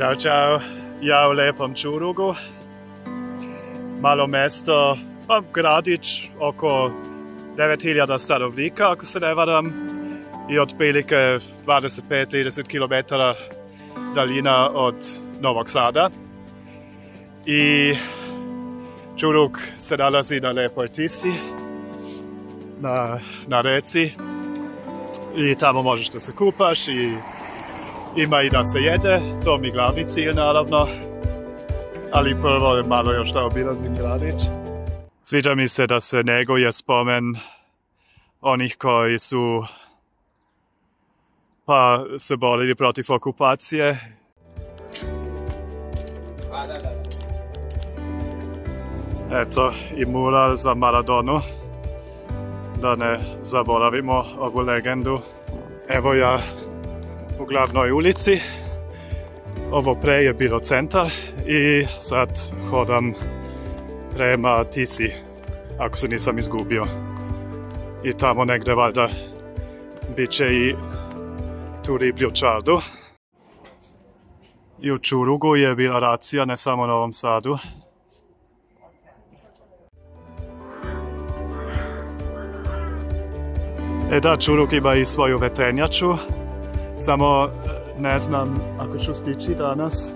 Ćao, čao. Ja u lepom Čurugu. Malo mesto, pa gradić oko 9000 stanovnika, ako se ne varam. I otprilike 25-30 km daljina od Novog Sada. I Čuruk se nalazi na lepoj tisi, na, na reci. I tamo možeš da se kupaš i ima i da se jede, to mi glavni cilj naravno. Ali prvo malo još da obilazim gradić. Sviđa mi se da se neguje spomen onih koji su pa se borili protiv okupacije. Eto, i mural za Maradonu. Da ne zaboravimo ovu legendu. Evo ja u glavnoj ulici. Ovo pre je bilo centar i sad hodam prema Tisi, ako se nisam izgubio. I tamo negde valjda bit će i tu riblju čardu. I u Čurugu je bila racija, ne samo na ovom sadu. E da, Čurug ima i svoju samo ne znam ako ću stići danas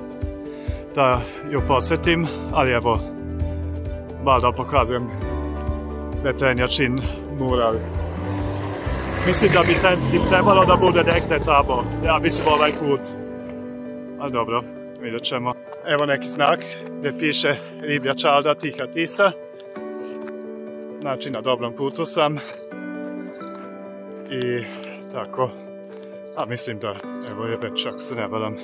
da ju posjetim, ali evo, valjda pokazujem vetenjačin mural. Mislim da bi, trebalo da bude negdje tamo, ja mislim ovaj put. Ali dobro, vidjet ćemo. Evo neki znak gdje piše riblja čalda Tiha Tisa. Znači na dobrom putu sam. I tako. A mislim da, evo je već ako se ne varam.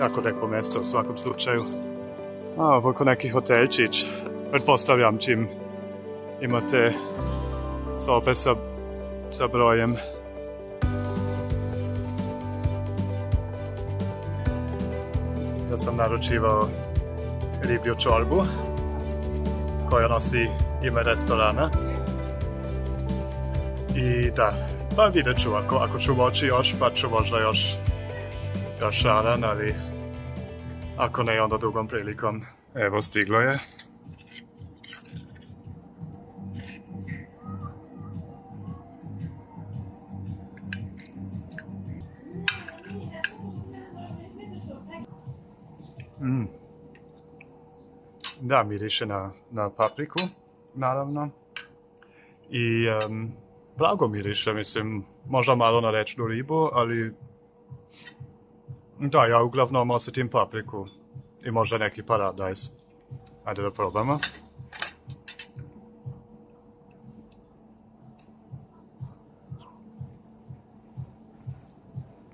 Jako lijepo mjesto u svakom slučaju. A ovo ko neki hotelčić. Pretpostavljam čim imate sobe sa, sa brojem. Ja sam naručivao riblju čorbu koja nosi ime restorana. I da, pa vidjet ću ako, ako ću moći još, pa ću možda još još šaran, ali ako ne, onda drugom prilikom. Evo, stiglo je. Mm. Da, miriše na, na papriku, naravno. I um, blago miriše, mislim, možda malo na rečnu ribu, ali da, ja uglavnom osjetim papriku i možda neki paradajz. Ajde da probamo.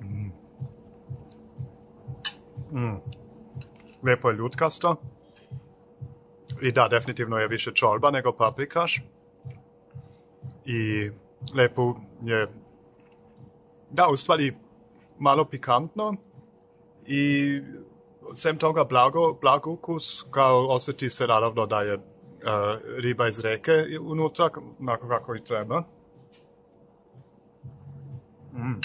Mm. Mm. Lijepo je ljutkasto. I da, definitivno je više čorba nego paprikaš. I lijepo je, da, u stvari malo pikantno. I sem toga blago, blago ukus, kao osjeti se naravno da je uh, riba iz reke unutra, onako kako i treba. Mm.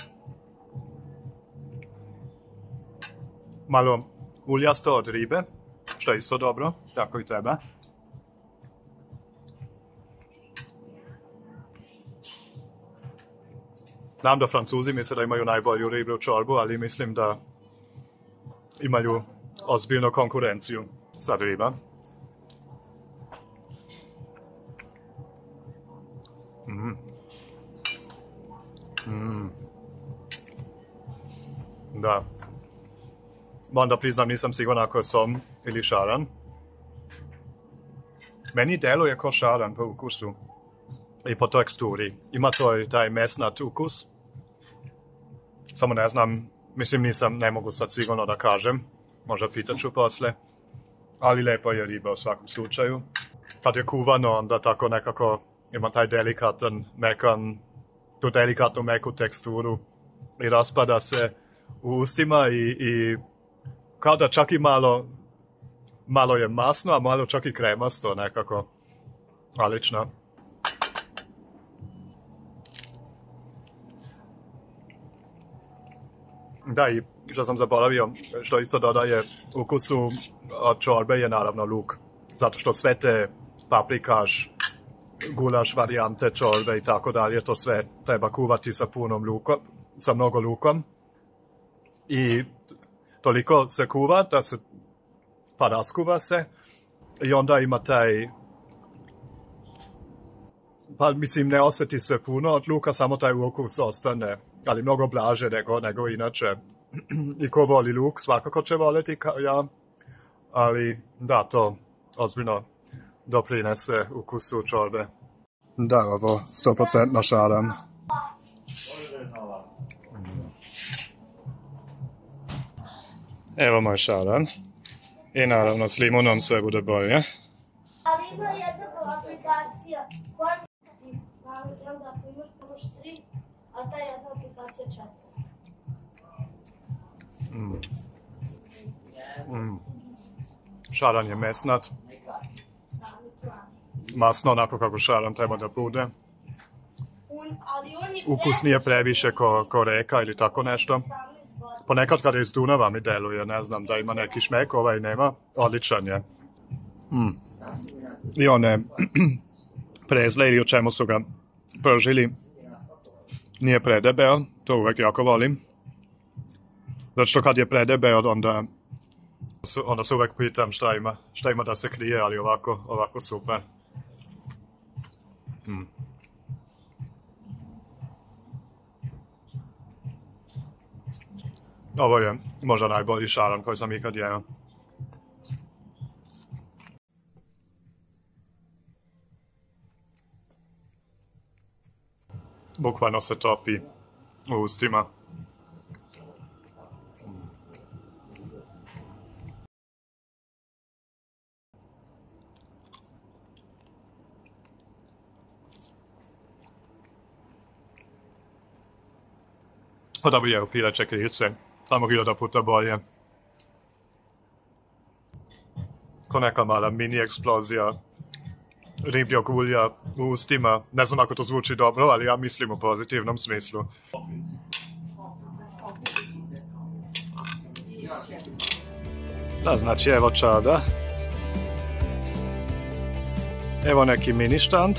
Malo uljasto od ribe, što je isto dobro, tako i treba. Znam da Francuzi misle da imaju najbolju riblju čorbu, ali mislim da imaju ozbiljnu konkurenciju sa riba. Mm. Mm. Da. Moram da priznam, nisam siguran ako som ili šaran. Meni deluje ko šaran po ukusu i po teksturi. Ima to taj mesnat ukus. Samo ne znam, mislim nisam, ne mogu sad sigurno da kažem. Možda pitaću posle. Ali lepo je riba u svakom slučaju. Kad je kuvano, onda tako nekako ima taj delikatan, mekan, tu delikatnu meku teksturu i raspada se u ustima i, i kao da čak i malo malo je masno, a malo čak i kremasto nekako. Alično. Da, i što sam zaboravio, što isto dodaje ukusu od čorbe je naravno luk. Zato što sve te paprikaš, gulaš varijante čorbe i tako dalje, to sve treba kuvati sa punom lukom, sa mnogo lukom. I toliko se kuva da se, pa raskuva se i onda ima taj pa mislim ne osjeti se puno od luka, samo taj ukus ostane, ali mnogo blaže nego, nego inače. I ko voli luk, svakako će voliti kao ja, ali da, to ozbiljno doprinese ukusu čorbe. Da, ovo 100% šaram. Evo moj šaran. I naravno s limunom sve bude bolje. Ali ima jedna aplikacija koja mi ali onda ako imaš pomoć tri, a ta jedna aplikacija četiri. Šaran je mesnat. Masno onako kako šaran treba da bude. Je Ukus nije previše ko, ko reka ili tako nešto. 18 godina. Ponekad kada iz Dunava mi deluje, ne znam, da ima neki šmek, ovaj nema, odličan je. Mm. I one prezle ili o čemu su ga pržili, nije predebeo, to uvek jako volim. Zato što kad je predebeo, onda, onda se uvek pitam šta ima, šta ima da se krije, ali ovako, ovako super. Mm. Ovo je možda najbolji šaran koji sam ikad jeo. Bukvalno se topi u ustima. Jeo pileće krilce, samo hiljada puta bolje. Ko neka mala mini eksplozija ribljog ulja u ustima. Ne znam ako to zvuči dobro, ali ja mislim u pozitivnom smislu. Da, znači evo čada. Evo neki mini štand.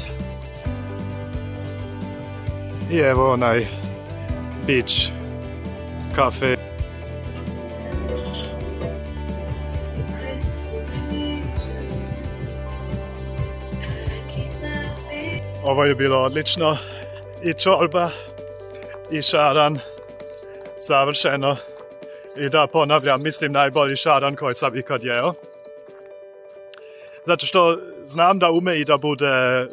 I evo onaj beach kafe. Ovo je bilo odlično. I čorba, i šaran. Savršeno. I da ponavljam, mislim najbolji šaran koji sam ikad jeo. Zato što znam da ume i da bude, e,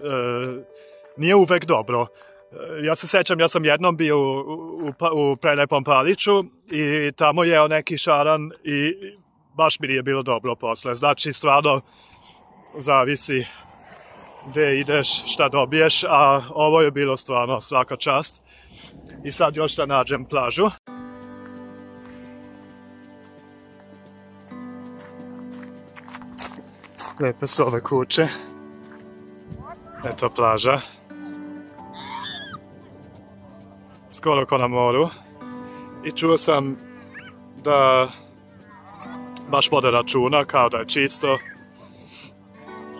nije uvek dobro. Ja se sećam, ja sam jednom bio u, u, pa- u prelepom paliću i tamo jeo neki šaran i baš mi nije bilo dobro posle. Znači, stvarno zavisi gde ideš, šta dobiješ, a ovo je bilo stvarno svaka čast. I sad još da nađem plažu. Lepe su ove kuće. Eto plaža. Skoro ko na moru. I čuo sam da baš vode računa kao da je čisto.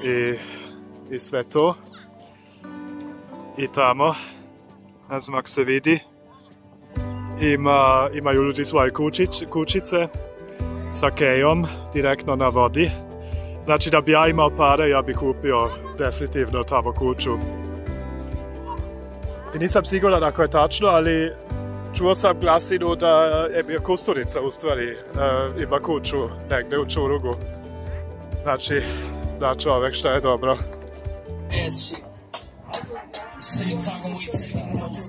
I i sve to. I tamo, ne znam ako se vidi, ima, imaju ljudi svoje kučić, kućice sa kejom direktno na vodi. Znači da bi ja imao pare, ja bi kupio definitivno tamo kuću. I nisam siguran ako je tačno, ali čuo sam glasinu da je Kusturica u stvari e, ima kuću negde u Čurugu. Znači, zna čovek šta je dobro. Ass shit. Talking, we taking notes.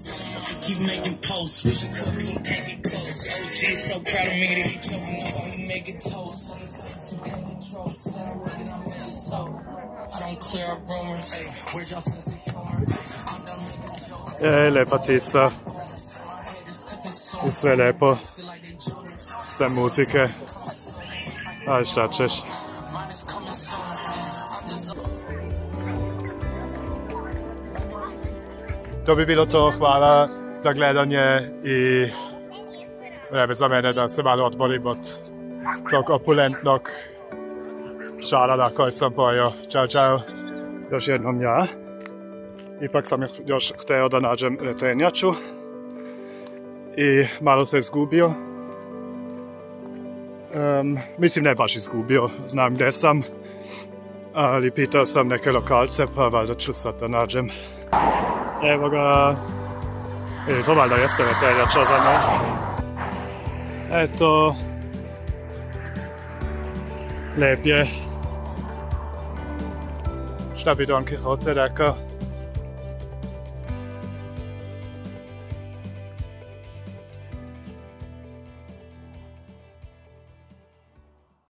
Keep making posts, wish you could close. OG so proud of me that he choking over, he making toast. You can't control, said I read it, I'm so. I don't clear up rumors. Hey, where's sense of humor? I'm done making jokes. Lepa tisa. I sve lepo. Sve muzike. Aj, šta ćeš? To bi bilo to, hvala za gledanje i vreme za mene da se malo odmorim od tog opulentnog šalana koji sam pojeo. Ćao, čao. Još jednom ja. Ipak sam još hteo da nađem retrenjaču i malo se izgubio. Um, mislim, ne baš izgubio, znam gdje sam, ali pitao sam neke lokalce, pa valjda ću sad da nađem. Evo ga, e, to valjda jeste retrenjača za me. Eto, lep je. Šta bi Don Quixote rekao?